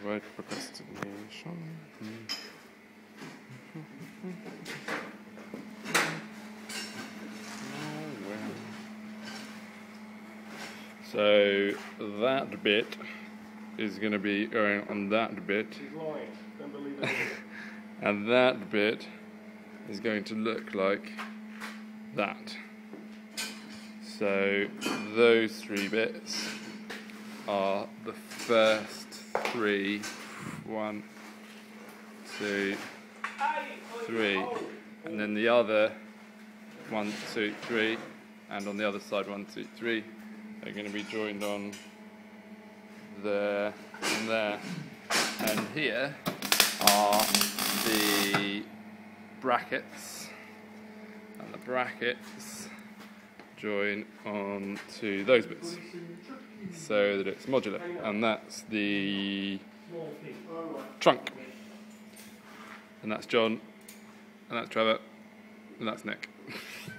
avoid procrastination. Oh, well. So that bit is going to be going on that bit, He's lying. Don't believe it. and that bit is going to look like that. So those three bits are the first three. One, two, three, and then the other one, two, three, and on the other side one, two, three. They're going to be joined on there and there, and here are the brackets, and the brackets join on to those bits so that it's modular, and that's the trunk, and that's John, and that's Trevor, and that's Nick.